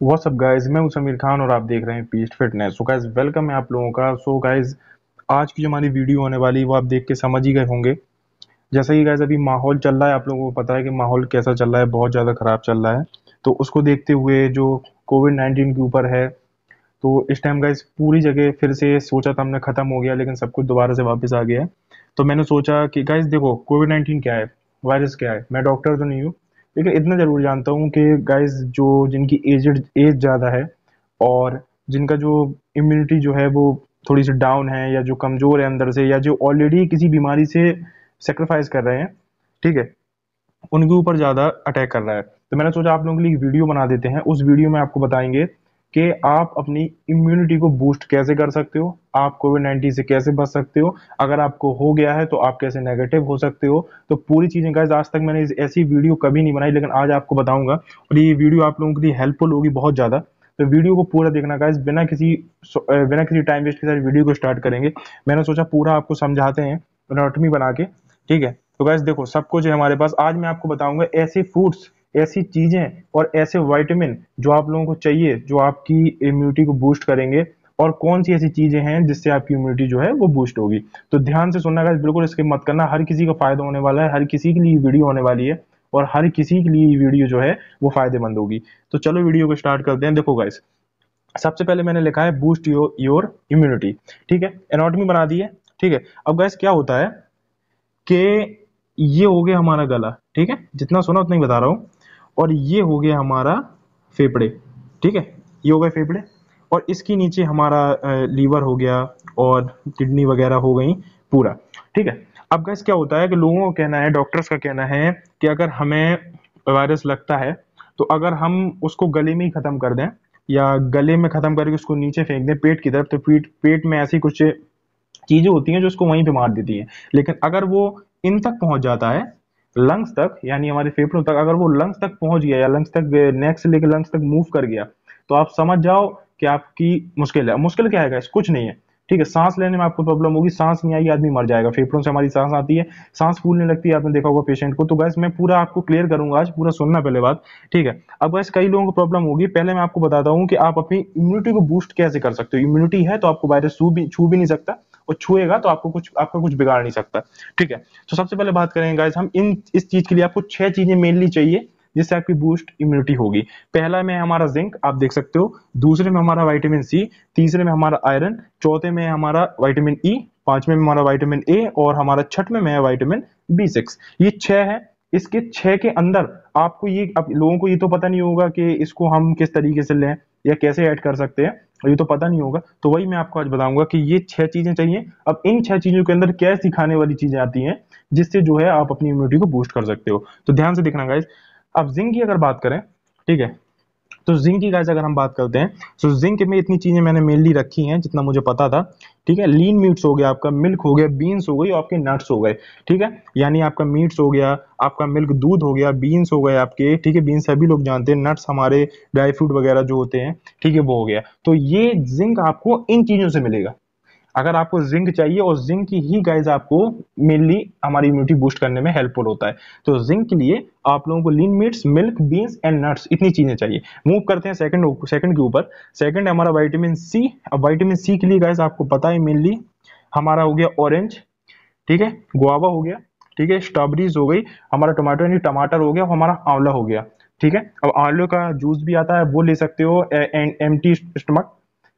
WhatsApp guys मैं हूँ समीर खान और आप देख रहे हैं पीस्ट फिटनेस सो गाइस वेलकम है आप लोगों का। सो so, गाइज़ आज की जो हमारी वीडियो होने वाली है वो आप देख के समझ ही गए होंगे। जैसा कि गाइज़ अभी माहौल चल रहा है आप लोगों को पता है कि माहौल कैसा चल रहा है बहुत ज़्यादा ख़राब चल रहा है। तो उसको देखते हुए जो कोविड नाइन्टीन के ऊपर है तो इस टाइम गाइज़ पूरी जगह फिर से सोचा था हमने ख़त्म हो गया लेकिन सब कुछ दोबारा से वापस आ गया है। तो मैंने सोचा कि गाइज़ देखो कोविड नाइन्टीन क्या है? वायरस क्या है? मैं डॉक्टर तो नहीं हूँ लेकिन इतना ज़रूर जानता हूँ कि गाइस जो जिनकी एजड एज ज़्यादा है और जिनका जो इम्यूनिटी जो है वो थोड़ी सी डाउन है या जो कमज़ोर है अंदर से या जो ऑलरेडी किसी बीमारी से सेक्रीफाइस कर रहे हैं, ठीक है, उनके ऊपर ज़्यादा अटैक कर रहा है। तो मैंने सोचा आप लोगों के लिए वीडियो बना देते हैं। उस वीडियो में आपको बताएँगे कि आप अपनी इम्यूनिटी को बूस्ट कैसे कर सकते हो? आप कोविड नाइन्टीन से कैसे बच सकते हो? अगर आपको हो गया है तो आप कैसे नेगेटिव हो सकते हो? तो पूरी चीज़ें गाइज़ आज तक मैंने ऐसी वीडियो कभी नहीं बनाई, लेकिन आज आपको बताऊँगा। और ये वीडियो आप लोगों के लिए हेल्पफुल होगी बहुत ज़्यादा। तो वीडियो को पूरा देखना गाइज़ बिना किसी बिना किसी टाइम वेस्ट के साथ वीडियो को स्टार्ट करेंगे। मैंने सोचा पूरा आपको समझाते हैं एनाटॉमी बना के, ठीक है? तो गाइज़ देखो, सब कुछ है हमारे पास। आज मैं आपको बताऊँगा ऐसे फूड्स ऐसी चीज़ें और ऐसे वाइटामिन जो आप लोगों को चाहिए, जो आपकी इम्यूनिटी को बूस्ट करेंगे और कौन सी ऐसी चीज़ें हैं जिससे आपकी इम्यूनिटी जो है वो बूस्ट होगी। तो ध्यान से सुनना गाइस बिल्कुल इसके मत करना। हर किसी का फ़ायदा होने वाला है, हर किसी के लिए वीडियो होने वाली है और हर किसी के लिए वीडियो जो है वो फ़ायदेमंद होगी। तो चलो वीडियो को स्टार्ट करते हैं। देखो गाइस सबसे पहले मैंने लिखा है बूस्ट योर योर इम्यूनिटी ठीक है? एनाटॉमी बना दी है, ठीक है? अब गाइस क्या होता है कि ये हो गया हमारा गला, ठीक है? जितना सुना उतना ही बता रहा हूँ। और ये हो गया हमारा फेफड़े, ठीक है? ये हो गए फेफड़े और इसके नीचे हमारा लीवर हो गया और किडनी वगैरह हो गई पूरा, ठीक है? अब गैस क्या होता है कि लोगों का कहना है डॉक्टर्स का कहना है कि अगर हमें वायरस लगता है तो अगर हम उसको गले में ही ख़त्म कर दें या गले में ख़त्म करके उसको नीचे फेंक दें पेट की तरफ़ तो पेट पेट में ऐसी कुछ चीज़ें होती हैं जो उसको वहीं पे मार देती हैं। लेकिन अगर वो इन तक पहुँच जाता है लंग्स तक, यानी हमारे फेफड़ों तक, अगर वो लंग्स तक पहुँच गया या लंग्स तक नेक से लेकर लंग्स तक मूव कर गया तो आप समझ जाओ कि आपकी मुश्किल है। मुश्किल क्या है कुछ नहीं है। ठीक है, सांस लेने में आपको प्रॉब्लम होगी, सांस नहीं आई आदमी मर जाएगा। फेफड़ों से हमारी सांस आती है, सांस फूलने लगती है, आपने देखा होगा पेशेंट को। तो गैस मैं पूरा आपको क्लियर करूँगा आज, पूरा सुनना पहले बात। ठीक है, अब गैस कई लोगों को प्रॉब्लम होगी। पहले मैं आपको बताता हूँ कि आप अपनी इम्यूनिटी को बूस्ट कैसे कर सकते हो। इम्यूनिटी है तो आपको वायरस छू भी छू भी नहीं सकता। और छुएगा तो आपको कुछ, आपका कुछ बिगाड़ नहीं सकता। ठीक है? तो सबसे पहले बात करेंगे गाइज़ हम इन, इस चीज़ के लिए आपको छह चीज़ें मेनली चाहिए, जिससे आपकी बूस्ट इम्यूनिटी होगी। पहला में हमारा जिंक आप देख सकते हो। दूसरे में हमारा वाइटामिन सी तीसरे में हमारा आयरन चौथे में हमारा वाइटामिन ई पाँचवें में हमारा वाइटामिन ए और हमारा छठवें में है वाइटामिन बी सिक्स ये छह है। इसके छह के अंदर आपको ये अब लोगों को ये तो पता नहीं होगा कि इसको हम किस तरीके से लें या कैसे ऐड कर सकते हैं। ये तो पता नहीं होगा। तो वही मैं आपको आज बताऊँगा कि ये छह चीज़ें चाहिए। अब इन छह चीज़ों के अंदर क्या सिखाने वाली चीज़ें आती हैं, जिससे जो है आप अपनी इम्यूनिटी को बूस्ट कर सकते हो। तो ध्यान से देखना गाइज़ अब जिंक की अगर बात करें, ठीक है तो जिंक की गाइस अगर हम बात करते हैं तो जिंक में इतनी चीज़ें मैंने मेनली रखी हैं, जितना मुझे पता था, ठीक है? लीन मीट्स हो गया आपका मिल्क हो गया बीन्स हो गई, और आपके नट्स हो गए, ठीक है? यानी आपका मीट्स हो गया, आपका मिल्क दूध हो गया बीन्स हो गए आपके, ठीक है? बीन्स सभी लोग जानते हैं नट्स हमारे ड्राई फ्रूट वगैरह जो होते हैं, ठीक है? वो हो गया। तो ये जिंक आपको इन चीज़ों से मिलेगा। अगर आपको जिंक चाहिए, और जिंक की ही गाइज़ आपको मेनली हमारी इम्यूनिटी बूस्ट करने में हेल्पफुल होता है। तो जिंक के लिए आप लोगों को lean meats milk beans and nuts इतनी चीज़ें चाहिए। मूव करते हैं सेकंड सेकंड के ऊपर। सेकंड हमारा वाइटामिन सी अब वाइटामिन सी के लिए गाइज़ आपको पता है मेनली हमारा हो गया ऑरेंज ठीक है? गुआवा हो गया, ठीक है? स्ट्रॉबेरीज हो गई, हमारा टमाटो यानी टमाटर हो गया हमारा आंवला हो गया, ठीक है? अब आंवले का जूस भी आता है, वो ले सकते हो एम टी स्टमक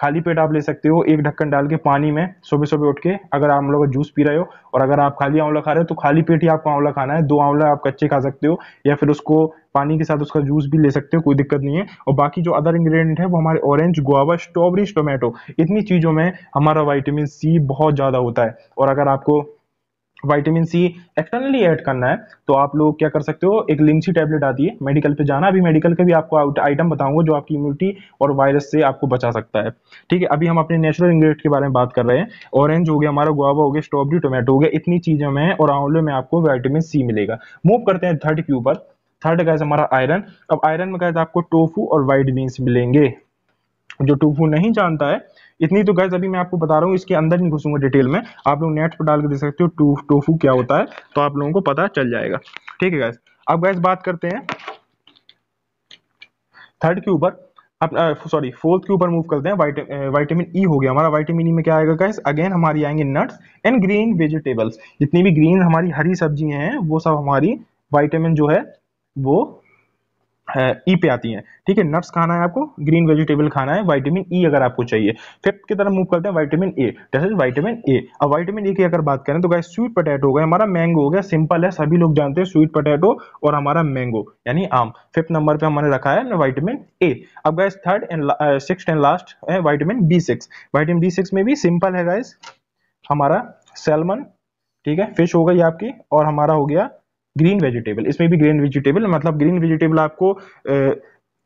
खाली पेट आप ले सकते हो एक ढक्कन डाल के पानी में सुबह सुबह उठ के, अगर आप का जूस पी रहे हो और अगर आप खाली आंवला खा रहे हो तो खाली पेट ही आपको आंवला खाना है। दो आंवला आप कच्चे खा सकते हो या फिर उसको पानी के साथ उसका जूस भी ले सकते हो, कोई दिक्कत नहीं है। और बाकी जो अदर इंग्रेडिएंट है, वो हमारे ऑरेंज गुआवा स्ट्रॉबेरी टोमेटो इतनी चीज़ों में हमारा वाइटामिन सी बहुत ज़्यादा होता है। और अगर आपको वाइटामिन सी एक्सटर्नली ऐड करना है तो आप लोग क्या कर सकते हो? एक लिंक्सी टैबलेट आती है मेडिकल पे जाना। अभी मेडिकल का भी आपको आइटम बताऊँगा, जो आपकी इम्यूनिटी और वायरस से आपको बचा सकता है। ठीक है, अभी हम अपने नेचुरल इंग्रेडिएंट के बारे में बात कर रहे हैं। ऑरेंज हो गया, हमारा गुआवा हो गया स्ट्रॉबेरी टोमेटो हो गया, इतनी चीज़ों में और आंवले में आपको वाइटामिन सी मिलेगा। मूव करते हैं थर्ड के ऊपर। थर्ड गैस हमारा आयरन अब आयरन में गैस आपको टोफू और वाइट बीन्स मिलेंगे। जो टोफू नहीं जानता है, इतनी तो गैस अभी मैं आपको बता रहा हूँ, इसके अंदर नहीं घुसूँगा डिटेल में। आप लोग नेट पर डाल के देख सकते हो टू टोफू क्या होता है तो आप लोगों को पता चल जाएगा। ठीक है गैस अब गैस बात करते हैं। थर्ड के ऊपर अब सॉरी फोर्थ के ऊपर मूव करते हैं। वाइटामिन ई हो गया हमारा। वाइटामिन ई में क्या आएगा गाइस अगेन हमारी आएँगे नट्स एंड ग्रीन वेजिटेबल्स जितनी भी ग्रीन हमारी हरी सब्ज़ियाँ हैं, वो सब हमारी वाइटामिन जो है, वो ई पे आती हैं। ठीक है नट्स खाना है आपको ग्रीन वेजिटेबल खाना है विटामिन ई अगर आपको चाहिए। फिफ्थ की तरफ़ मूव करते हैं विटामिन ए जैसे विटामिन ए अब विटामिन ए की अगर बात करें तो गाइस स्वीट पोटैटो हो गया हमारा मैंगो हो गया सिंपल है, सभी लोग जानते हैं स्वीट पोटैटो और हमारा मैंगो यानी आम। फिफ्थ नंबर पे हमने रखा है विटामिन ए अब guys third and six and last है vitamin B six vitamin B six में भी सिंपल है गाइस हमारा सेलमन ठीक है फ़िश हो गई आपकी और हमारा हो गया ग्रीन वेजिटेबल। इसमें भी ग्रीन वेजिटेबल मतलब ग्रीन वेजिटेबल आपको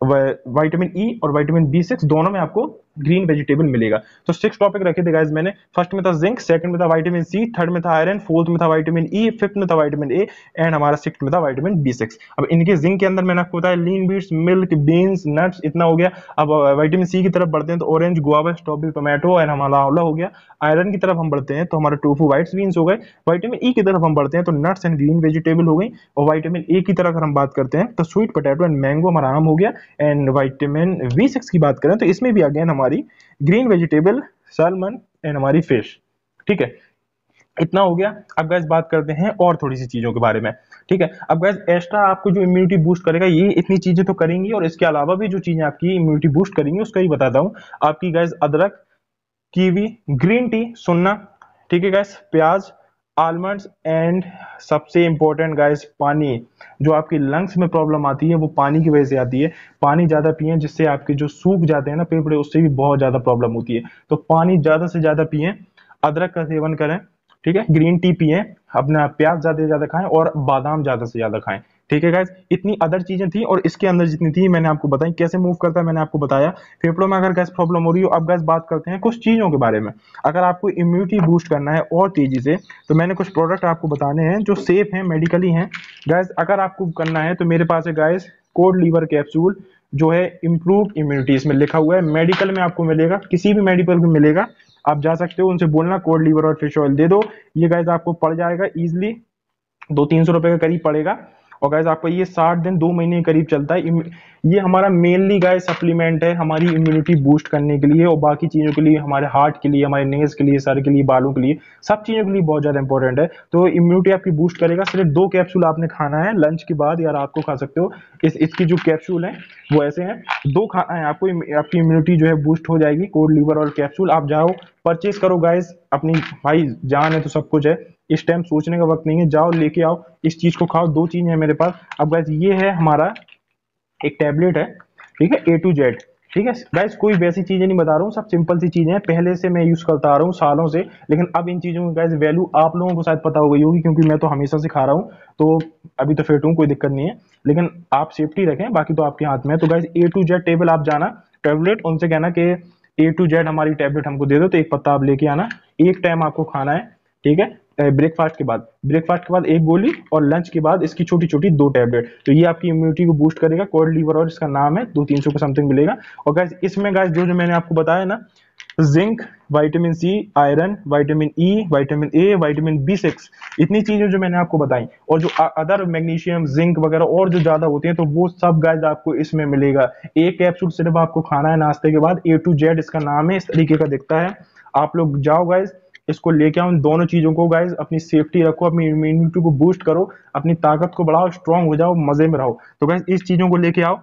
विटामिन ई e और विटामिन बी सिक्स दोनों में आपको ग्रीन वेजिटेबल मिलेगा। तो सिक्स टॉपिक रखे थे गाइज़ मैंने। फ़र्स्ट में था जिंक सेकंड में था वाइटामिन सी थर्ड में था आयरन फोर्थ में था विटामिन ई फिफ्थ में था वाइटामिन ए एंड हमारा सिक्स में था वाइटामिन बी सिक्स अब इनके जिंक के अंदर मैंने आपको बताया lean beets milk beans nuts इतना हो गया। अब वाइटामिन सी की तरफ़ बढ़ते हैं तो orange guava strawberry tomato and हमारा आंवला हो गया। आयरन की तरफ़ हम बढ़ते हैं तो हमारा टोफू व्हाइट बीन्स हो गए। वाइटामिन ई e की तरफ़ हम बढ़ते हैं तो नट्स एंड ग्रीन वेजिटेबल हो गई। और वाइटामिन ए की तरफ़ अगर हम बात करते हैं तो स्वीट पोटैटो एंड मैंगो हमारा आम हो गया। एंड वाइटामिन सिक्स की बात करें तो इसमें भी अगेन हमारी ग्रीन वेजिटेबल सलमन एंड हमारी फ़िश ठीक है? इतना हो गया। अब गैस बात करते हैं और थोड़ी सी चीज़ों के बारे में। ठीक है? अब गैस एक्स्ट्रा आपको जो इम्यूनिटी बूस्ट करेगा, ये इतनी चीज़ें तो करेंगी और इसके अलावा भी जो चीज़ें आपकी इम्यूनिटी बूस्ट करेंगी, उसका ही बताता हूँ। आपकी गैस अदरक कीवी ग्रीन टी सुनना। ठीक है गैस प्याज आलमंड्स एंड सबसे इंपॉर्टेंट गाइस पानी, जो आपकी लंग्स में प्रॉब्लम आती है, वो पानी की वजह से आती है। पानी ज़्यादा पिए जिससे आपके जो सूख जाते हैं ना पेपड़े उससे भी बहुत ज़्यादा प्रॉब्लम होती है। तो पानी ज़्यादा से ज़्यादा पिए, अदरक का सेवन करें, ठीक है? ग्रीन टी पिए, अपना प्याज ज़्यादा से ज़्यादा खाएँ और बादाम ज़्यादा से ज़्यादा खाएँ। ठीक है गाइज़ इतनी अदर चीज़ें थी और इसके अंदर जितनी थी, मैंने आपको बताई। कैसे मूव करता है, मैंने आपको बताया। फेफड़ों में अगर गैस प्रॉब्लम हो रही हो, अब गैस बात करते हैं कुछ चीज़ों के बारे में। अगर आपको इम्यूनिटी बूस्ट करना है और तेज़ी से तो मैंने कुछ प्रोडक्ट आपको बताने हैं जो सेफ़ हैं मेडिकली हैं। गैस अगर आपको करना है तो मेरे पास है गैस कोड लीवर कैप्सूल जो है इम्प्रूव इम्यूनिटी इसमें लिखा हुआ है मेडिकल में आपको मिलेगा, किसी भी मेडिकल में मिलेगा। आप जा सकते हो, उनसे बोलना कोड लीवर और फ़िश ऑयल दे दो। ये गैस आपको पड़ जाएगा इजिली दो तीन सौ रुपए के करीब पड़ेगा। और गाइज़ आपका ये साठ दिन, दो महीने के करीब चलता है। ये हमारा मेनली गाइज़ सप्लीमेंट है हमारी इम्यूनिटी बूस्ट करने के लिए और बाकी चीज़ों के लिए, हमारे हार्ट के लिए, हमारे नेज के लिए, सर के लिए, बालों के लिए, सब चीज़ों के लिए बहुत ज़्यादा इंपॉर्टेंट है। तो इम्यूनिटी आपकी बूस्ट करेगा। सिर्फ़ दो कैप्सूल आपने खाना है। लंच के बाद या रात को खा सकते हो। इस, इसकी जो कैप्सूल है, वो ऐसे हैं। दो खाना है, आपको आपकी इम्यूनिटी जो है बूस्ट हो जाएगी। कोल्ड लीवर और कैप्सूल आप जाओ परचेज करो गाइज़ अपनी भाई, जान है तो सब कुछ है। इस टाइम सोचने का वक्त नहीं है। जाओ, लेके आओ। इस चीज़ को खाओ। दो चीज़ है मेरे पास। अब गैस ये है हमारा एक टैबलेट है। ठीक है? ए टू जेड ठीक है? गाइस कोई वैसी चीज़ें नहीं बता रहा हूँ। सब सिंपल सी चीज़ें हैं। पहले से मैं यूज़ करता आ रहा हूँ सालों से। लेकिन अब इन चीज़ों की गाइस वैल्यू आप लोगों को शायद पता हो गई होगी, क्योंकि मैं तो हमेशा से खा रहा हूँ। तो अभी तो फिट हूँ, कोई दिक्कत नहीं है। लेकिन आप सेफ्टी रखें, बाकी तो आपके हाथ में है। तो guys A to Z table आप जाना। टेबलेट उनसे कहना कि ए टू जेड हमारी टेबलेट हमको दे दो। तो एक पत्ता आप लेके आना। एक टाइम आपको खाना है। ठीक है? ब्रेकफास्ट के बाद। ब्रेकफास्ट के बाद एक गोली और लंच के बाद इसकी छोटी छोटी दो टैबलेट तो ये आपकी इम्यूनिटी को बूस्ट करेगा कोल्ड लीवर और इसका नाम है, दो तीन सौ का समथिंग मिलेगा। और गैस इसमें गैस जो जो मैंने आपको बताया ना zinc vitamin C iron vitamin E vitamin A vitamin B six इतनी चीज़ें जो मैंने आपको बताई। और जो अदर मैग्नीशियम जिंक वगैरह और जो ज़्यादा होते हैं तो वो सब गाइज़ आपको इसमें मिलेगा। एक कैप्सूल सिर्फ़ आपको खाना है नाश्ते के बाद ए टू जेड इसका नाम है, इस तरीके का दिखता है। आप लोग जाओ गाइज़ इसको लेके आओ दोनों चीज़ों को गाइज़ अपनी सेफ्टी रखो, अपनी इम्यूनिटी को बूस्ट करो, अपनी ताकत को बढ़ाओ स्ट्रांग हो जाओ, मज़े में रहो। तो गाइज़ इस चीज़ों को लेके आओ,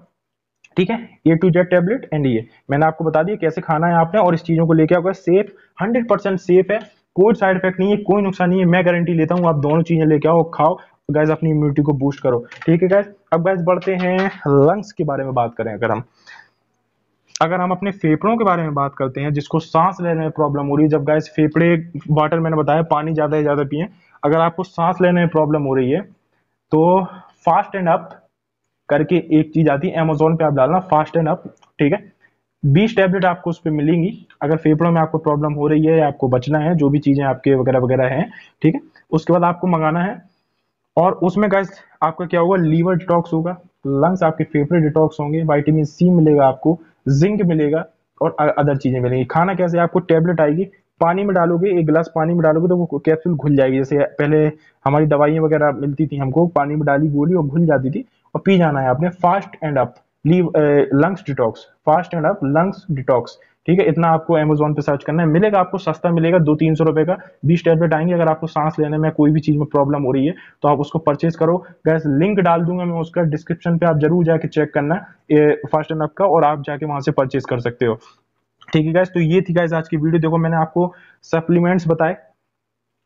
ठीक है? A to Z tablet and ये मैंने आपको बता दिया कैसे खाना है आपने, और इस चीज़ों को लेके आओ सेफ़ हंड्रेड सेफ़ है। कोई साइड इफ़ेक्ट नहीं है, कोई नुकसान नहीं है, मैं गारंटी लेता हूँ, आप दोनों चीज़ें लेके आओ, खाओ गैस अपनी इम्यूनिटी को बूस्ट करो। ठीक है गैस अब गैस बढ़ते हैं लंग्स के बारे में बात करें अगर हम। अगर हम अपने फेफड़ों के बारे में बात करते हैं, जिसको सांस लेने में प्रॉब्लम हो रही है, जब गैस फेफड़े वाटर मैंने बताया, पानी ज़्यादा से ज़्यादा पिए, अगर आपको सांस लेने में प्रॉब्लम हो रही है तो फास्ट एंड अप करके एक चीज़ आती है अमेजोन पे आप डालना फास्ट एंड अप ठीक है? बीस टैबलेट आपको उस पर मिलेंगी, अगर फेफड़ों में आपको प्रॉब्लम हो रही है या आपको बचना है, जो भी चीज़ें आपके वगैरह वगैरह हैं, ठीक है? उसके बाद आपको मंगाना है, और उसमें गैस आपका क्या होगा लीवर डिटॉक्स होगा। लंग्स आपके फेफड़े डिटॉक्स होंगे वाइटामिन सी मिलेगा आपको जिंक मिलेगा और अदर चीज़ें मिलेंगी। खाना कैसे, आपको टेबलेट आएगी, पानी में डालोगे, एक गिलास पानी में डालोगे तो वो कैप्सूल घुल जाएगी। जैसे पहले हमारी दवाइयाँ वगैरह मिलती थी हमको, पानी में डाली, गोली और घुल जाती थी और पी जाना है आपने। Fast and up leave lungs detox fast and up lungs detox ठीक है, इतना आपको एमेजोन पे सर्च करना है। मिलेगा आपको, सस्ता मिलेगा दो तीन सौ रुपए का। बीस टैबलेट आएँगे अगर आपको सांस लेने में कोई भी चीज़ में प्रॉब्लम हो रही है तो आप उसको परचेज करो। गैस लिंक डाल दूँगा मैं उसका डिस्क्रिप्शन पे आप ज़रूर जाके चेक करना फ़र्स्ट एंड अप का, और आप जाके वहाँ से परचेज कर सकते हो। ठीक है गैस तो ये थी गैस आज की वीडियो देखो, मैंने आपको सप्लीमेंट्स बताए।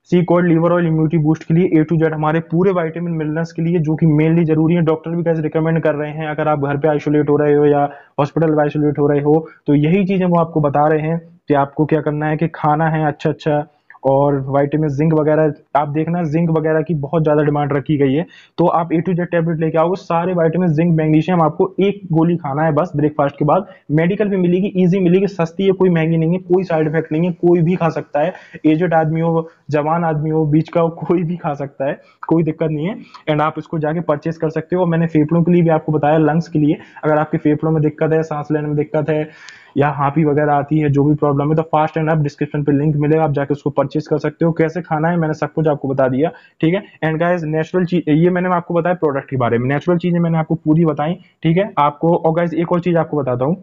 Sea cod liver oil immunity boost के लिए ए टू जेड हमारे पूरे वाइटामिन मिलनेस के लिए जो कि मेनली ज़रूरी है। डॉक्टर भी कैसे रिकमेंड कर रहे हैं? अगर आप घर पे आइसोलेट हो रहे हो या हॉस्पिटल में आइसोलेट हो रहे हो तो यही चीज़ें वो आपको बता रहे हैं कि आपको क्या करना है कि खाना है अच्छा अच्छा और वाइटामिन जिंक वगैरह, आप देखना जिंक वगैरह की बहुत ज़्यादा डिमांड रखी गई है। तो आप ए टू जेड टेबलेट लेके आओगे सारे वाइटामिन जिंक मैग्नीशियम आपको एक गोली खाना है बस ब्रेकफास्ट के बाद। मेडिकल भी मिलेगी ईजी मिलेगी, सस्ती है, कोई महँगी नहीं है, कोई साइड इफ़ेक्ट नहीं है, कोई भी खा सकता है। एजेड आदमी हो, जवान आदमी हो, बीच का हो, कोई भी खा सकता है, कोई दिक्कत नहीं है। एंड आप इसको जाके परचेस कर सकते हो। मैंने फेफड़ों के लिए भी आपको बताया लंग्स के लिए। अगर आपके फेफड़ों में दिक्कत है, सांस लेने में दिक्कत है या हापी वगैरह आती है, जो भी प्रॉब्लम है तो फास्ट एंड आप डिस्क्रिप्शन पे लिंक मिलेगा, आप जाकर उसको परचेज कर सकते हो। कैसे खाना है, मैंने सब कुछ आपको बता दिया, ठीक है? एंड गाइज़ नेचुरल चीज़ ये मैंने आपको बताया प्रोडक्ट के बारे में। नेचुरल चीज़ें मैंने आपको पूरी बताई, ठीक है? आपको, और गाइज़ एक और चीज़ आपको बताता हूँ।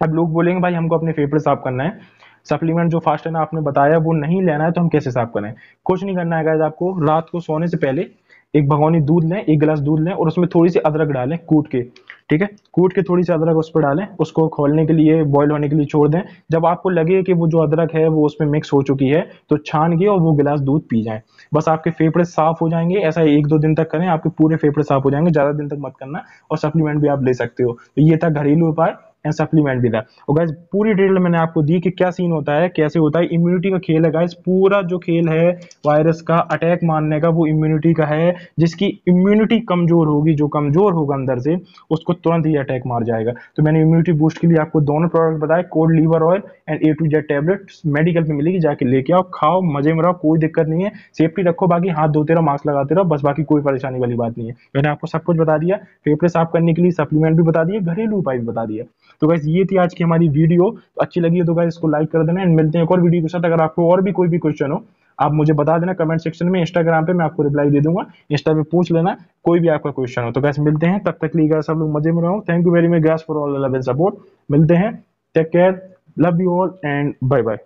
अब लोग बोलेंगे, भाई, हमको अपने फेफड़े साफ़ करना है। सप्लीमेंट जो फास्ट एंड आपने बताया, वो नहीं लेना है तो हम कैसे साफ़ करें? कुछ नहीं करना है गाइज़ आपको। रात को सोने से पहले एक भगवानी दूध लें, एक गिलास दूध लें, और उसमें थोड़ी सी अदरक डालें कूट के। ठीक है? कूट के थोड़ी सी अदरक उस पर डालें, उसको खोलने के लिए बॉईल होने के लिए छोड़ दें। जब आपको लगे कि वो जो अदरक है, वो उसमें मिक्स हो चुकी है तो छान के और वो गिलास दूध पी जाएँ। बस आपके फेफड़े साफ़ हो जाएँगे, ऐसा एक दो दिन तक करें, आपके पूरे फेफड़े साफ़ हो जाएँगे, ज़्यादा दिन तक मत करना और सप्लीमेंट भी आप ले सकते हो। तो ये था घरेलू उपाय। सप्लीमेंट भी था और गाइज़ पूरी डिटेल मैंने आपको दी कि क्या सीन होता है, कैसे होता है। इम्यूनिटी का खेल है गाइज़ पूरा जो खेल है वायरस का अटैक मारने का, वो इम्यूनिटी का है, जिसकी इम्यूनिटी कमज़ोर होगी, जो कमज़ोर होगा अंदर से, उसको तुरंत ही अटैक मार जाएगा। तो मैंने इम्यूनिटी बूस्ट के लिए आपको दोनों प्रोडक्ट बताए cold liver oil and A to Z tablet medical पे मिलेगी, जाके लेके आओ, खाओ, मज़े में रहो, कोई दिक्कत नहीं है। सेफ्टी रखो, बाकी हाथ धोते रहो मास्क लगाते रहो, बस बाकी कोई परेशानी वाली बात नहीं है। मैंने आपको सब कुछ बता दिया फेफड़े साफ़ करने के लिए सप्लीमेंट भी बता दिया घरेलू उपाय भी बता दिया तो गैस ये थी आज की हमारी वीडियो तो अच्छी लगी है तो गैस इसको लाइक कर देना एंड मिलते हैं एक और वीडियो के साथ। अगर आपको और भी कोई भी क्वेश्चन हो, आप मुझे बता देना कमेंट सेक्शन में इंस्टाग्राम पे मैं आपको रिप्लाई दे दूँगा। इंस्टा पे पूछ लेना, कोई भी आपका क्वेश्चन हो। तो गैस मिलते हैं। तब तक लिए सब लोग मज़े में रहो। Thank you very much guys for all love and support मिलते हैं। Take care love you all and bye bye